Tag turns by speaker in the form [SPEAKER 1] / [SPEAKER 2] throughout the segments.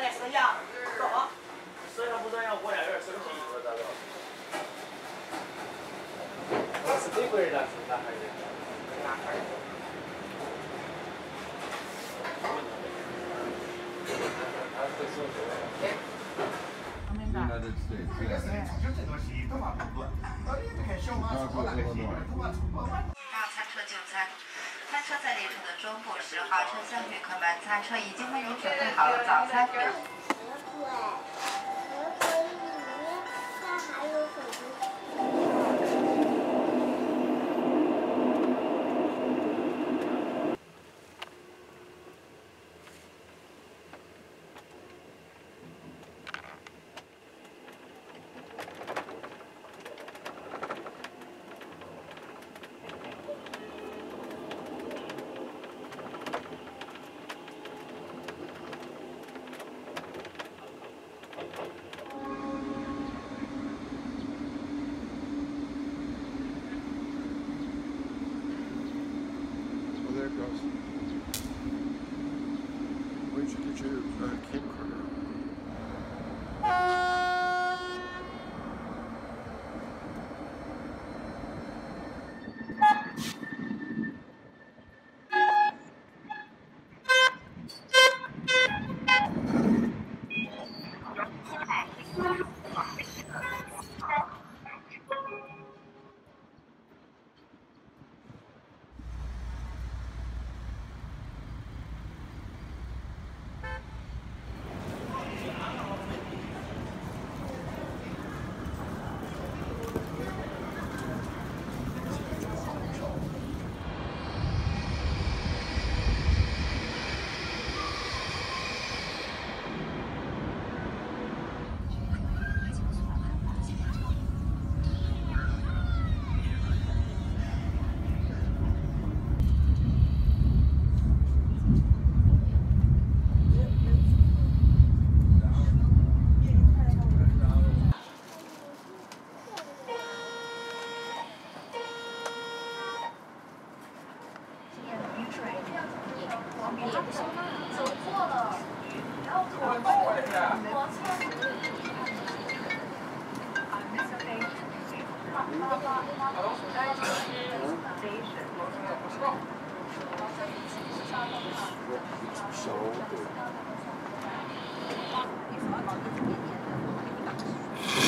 [SPEAKER 1] 点生
[SPEAKER 2] 药，走。
[SPEAKER 1] 这样不这样，我俩有点生气，我咋着？我是美国人了，是男孩子。男孩子。
[SPEAKER 3] United States. Yeah.
[SPEAKER 4] 到餐车就餐，餐车在列车的。中部，十号车厢旅客们，餐车已经为您准备好了早餐。
[SPEAKER 3] Goes. Where'd you get your uh, camcorder?
[SPEAKER 4] 走错了，要我我猜，啊，没事，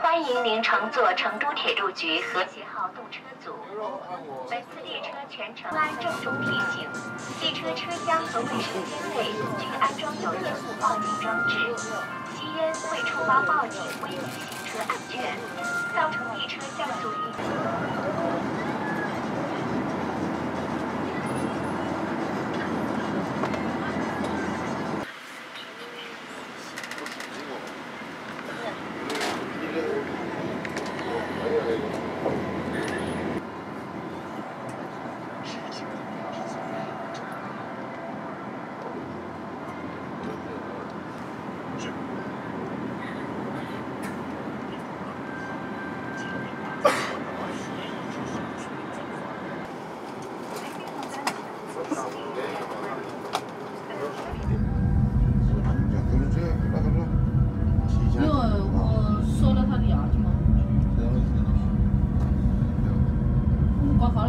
[SPEAKER 4] 欢迎您乘坐成都铁路局和谐号动车组。本次列车全程安郑重提醒：汽车车厢和卫生间内均安装有烟雾报警装置，吸烟会触发报警危及行车安全，造成列车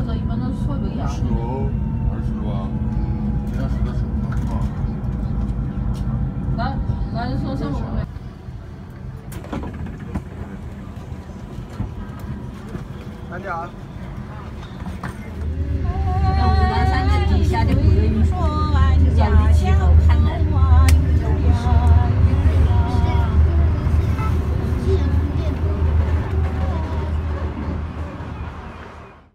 [SPEAKER 5] 说一般都说不一样。
[SPEAKER 3] 十多，二十多啊，人家说的是很好。
[SPEAKER 5] 那那你说什么？
[SPEAKER 1] 安家。